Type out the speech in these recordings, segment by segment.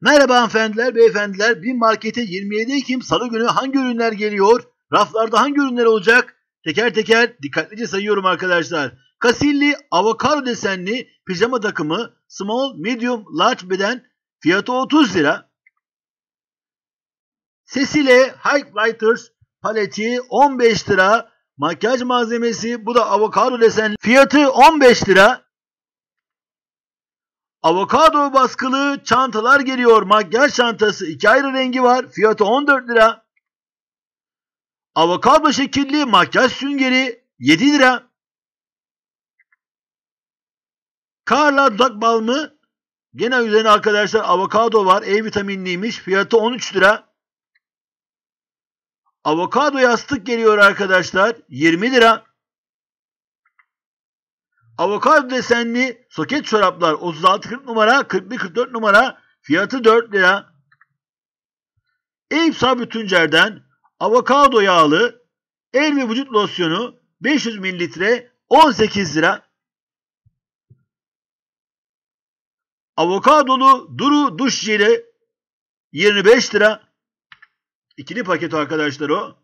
Merhaba hanımefendiler, beyefendiler. Bir markete 27 Ekim Salı günü hangi ürünler geliyor? Raflarda hangi ürünler olacak? Teker teker dikkatlice sayıyorum arkadaşlar. Kasilli avokado desenli pijama takımı small, medium, large beden fiyatı 30 lira. Sesile Highlighters paleti 15 lira. Makyaj malzemesi bu da avokado desenli fiyatı 15 lira. Avokado baskılı çantalar geliyor. Makyaj çantası iki ayrı rengi var. Fiyatı 14 lira. Avokado şekilli makyaj süngeri 7 lira. Karla dudak balmı gene üzerine arkadaşlar avokado var. E vitaminliymiş. Fiyatı 13 lira. Avokado yastık geliyor arkadaşlar. 20 lira. Avokado desenli soket çoraplar 36-40 numara 41-44 numara fiyatı 4 lira. Eyüp Sabri Tuncer'den avokado yağlı el ve vücut losyonu 500 mililitre 18 lira. Avokadolu duru duş jeli 25 lira. İkili paket arkadaşlar o.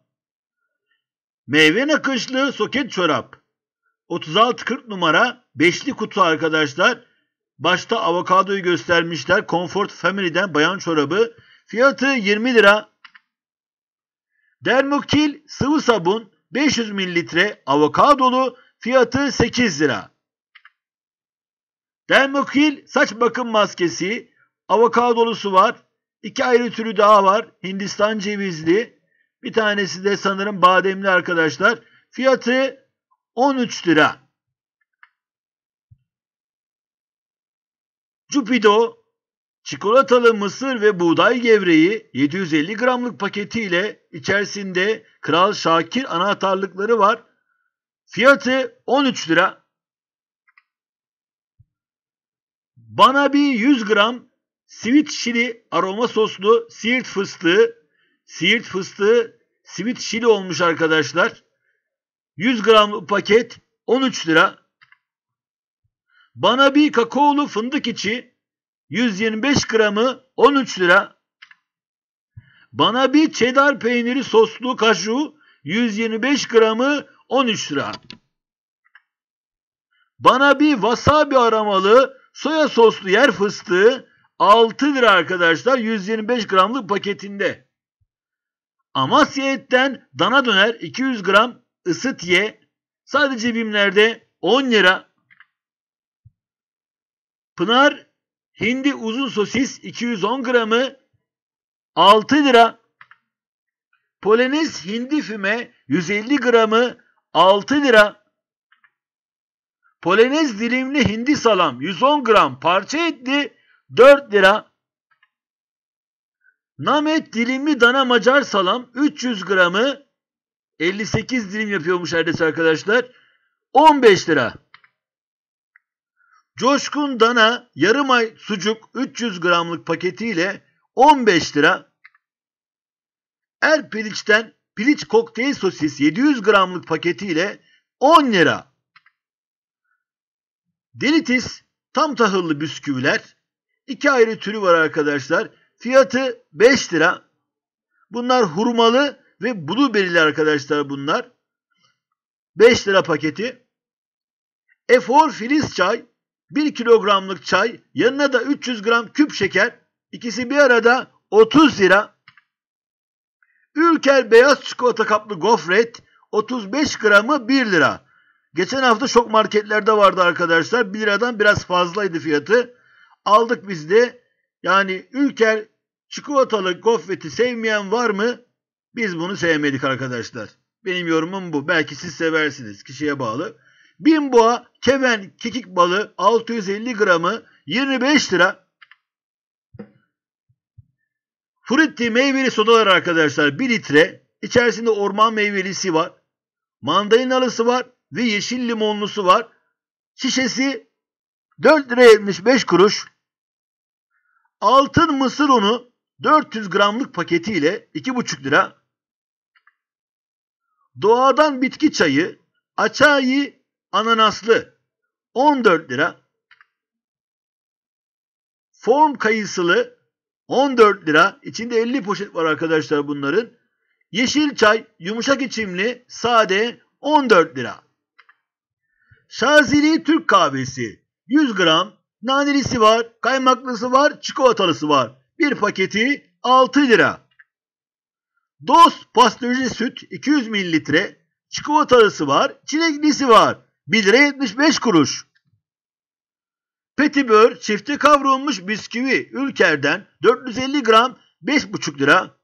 Meyve nakışlı soket çorap 36-40 numara beşli kutu arkadaşlar. Başta avokadoyu göstermişler. Comfort Family'den bayan çorabı. Fiyatı 20 lira. Dermokil sıvı sabun 500 mililitre avokadolu fiyatı 8 lira. Dermokil saç bakım maskesi avokadolusu var. İki ayrı türü daha var. Hindistan cevizli. Bir tanesi de sanırım bademli arkadaşlar. Fiyatı 13 lira. Cupido çikolatalı mısır ve buğday gevreği 750 gramlık paketiyle içerisinde Kral Şakir anahtarlıkları var. Fiyatı 13 lira. Bana bir 100 gram sweet chili aroma soslu siirt fıstığı, siirt fıstığı sweet chili olmuş arkadaşlar. 100 gram paket 13 lira. Bana bir kakaolu fındık içi 125 gramı 13 lira. Bana bir çedar peyniri soslu kaju 125 gramı 13 lira. Bana bir wasabi aromalı soya soslu yer fıstığı 6 lira arkadaşlar 125 gramlık paketinde. Amasya etten dana döner 200 gram ısıt ye sadece bimlerde 10 lira. Pınar hindi uzun sosis 210 gramı 6 lira. Polonez hindi füme 150 gramı 6 lira. Polonez dilimli hindi salam 110 gram parça etli 4 lira. Namet dilimli dana macar salam 300 gramı 58 dilim yapıyormuş neredeyse arkadaşlar. 15 lira. Coşkun dana yarım ay sucuk 300 gramlık paketiyle 15 lira. Er piliçten piliç kokteyl sosis 700 gramlık paketiyle 10 lira. Delitis tam tahıllı bisküviler. iki ayrı türü var arkadaşlar. Fiyatı 5 lira. Bunlar hurmalı ve blueberry'li arkadaşlar bunlar. 5 lira paketi. Efor filiz çay 1 kilogramlık çay yanına da 300 gram küp şeker ikisi bir arada 30 lira. Ülker beyaz çikolata kaplı gofret 35 gramı 1 lira. Geçen hafta şok marketlerde vardı arkadaşlar. 1 liradan biraz fazlaydı fiyatı. Aldık biz de. Yani Ülker çikolatalı gofreti sevmeyen var mı? Biz bunu sevmedik arkadaşlar. Benim yorumum bu. Belki siz seversiniz. Kişiye bağlı. Bimboğa keven kekik balı 650 gramı 25 lira. Frutti meyveli sodalar arkadaşlar 1 litre. İçerisinde orman meyvelisi var. Mandalinalısı var ve yeşil limonlusu var. Şişesi 4 lira 75 kuruş. Altın mısır unu 400 gramlık paketiyle 2,5 lira. Doğadan bitki çayı açayı ananaslı 14 lira. Form kayısılı 14 lira. İçinde 50 poşet var arkadaşlar bunların. Yeşil çay yumuşak içimli sade 14 lira. Şazili Türk kahvesi 100 gram. Nanelisi var, kaymaklısı var, çikolatalısı var. Bir paketi 6 lira. Dost pastörize süt 200 mililitre. Çikolatalısı var, çileklisi var. 1 lira 75 kuruş. Petibör çifte kavrulmuş bisküvi Ülker'den 450 gram 5,5 lira.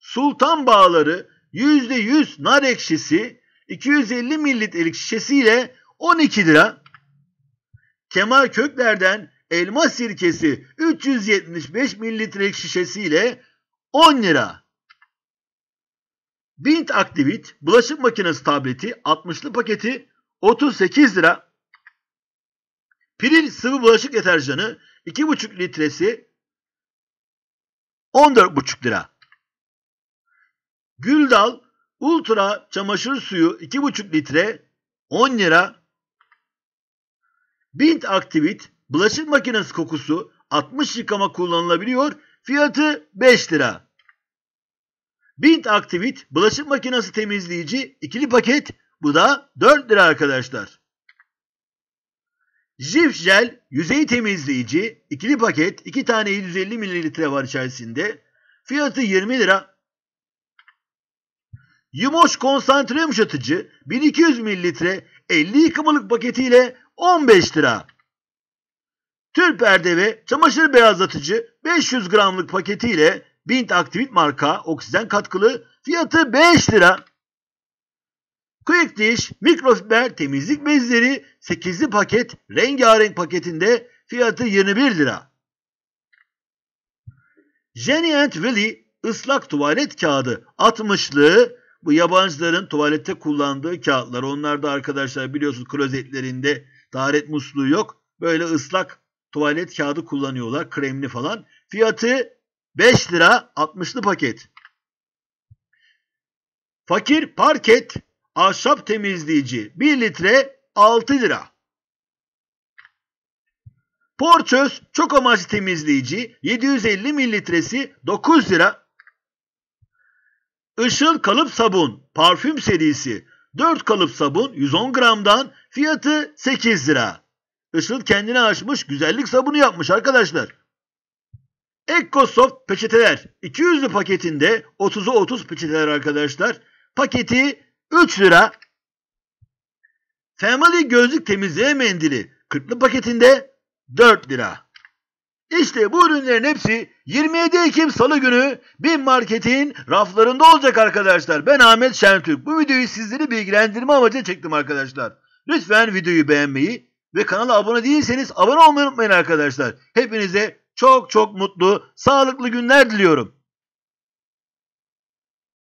Sultan Bağları %100 nar ekşisi 250 mililitrelik şişesiyle 12 lira. Kemal Kökler'den elma sirkesi 375 mililitrelik şişesiyle 10 lira. Bint Aktivit bulaşık makinesi tableti 60'lı paketi 38 lira. Piril sıvı bulaşık deterjanı 2,5 litresi 14,5 lira. Güldal Ultra çamaşır suyu 2,5 litre 10 lira. Bint Aktivit bulaşık makinesi kokusu 60 yıkama kullanılabiliyor. Fiyatı 5 lira. Bint Aktivit bulaşık makinesi temizleyici ikili paket bu da 4 lira arkadaşlar. Jif Jel yüzey temizleyici ikili paket 2 tane 750 mililitre var içerisinde. Fiyatı 20 lira. Yumoş konsantre yumuşatıcı 1200 mililitre 50 yıkamalık paketiyle 15 lira. Tül perde ve çamaşır beyazlatıcı 500 gramlık paketiyle Bint Aktivit marka oksijen katkılı fiyatı 5 lira. Quick Dish mikrofiber temizlik bezleri 8'li paket rengarenk paketinde fiyatı 21 lira. Jenny and Willy ıslak tuvalet kağıdı 60'lı bu yabancıların tuvalette kullandığı kağıtlar. Onlar da arkadaşlar biliyorsunuz klozetlerinde taharet musluğu yok. Böyle ıslak tuvalet kağıdı kullanıyorlar. Kremli falan. Fiyatı 5 lira 60'lı paket. Fakir parket ahşap temizleyici 1 litre 6 lira. Porçöz çok amaçlı temizleyici 750 mililitresi 9 lira. Işıl kalıp sabun parfüm serisi 4 kalıp sabun 110 gramdan fiyatı 8 lira. Işıl kendine açmış güzellik sabunu yapmış arkadaşlar. Ecosoft peçeteler 200'lü paketinde 30'a 30 peçeteler arkadaşlar. Paketi 3 lira. Family gözlük temizleme mendili 40'lı paketinde 4 lira. İşte bu ürünlerin hepsi 27 Ekim Salı günü Bin Market'in raflarında olacak arkadaşlar. Ben Ahmet Şentürk. Bu videoyu sizleri bilgilendirme amacıyla çektim arkadaşlar. Lütfen videoyu beğenmeyi ve kanala abone değilseniz abone olmayı unutmayın arkadaşlar. Hepinize çok çok mutlu, sağlıklı günler diliyorum.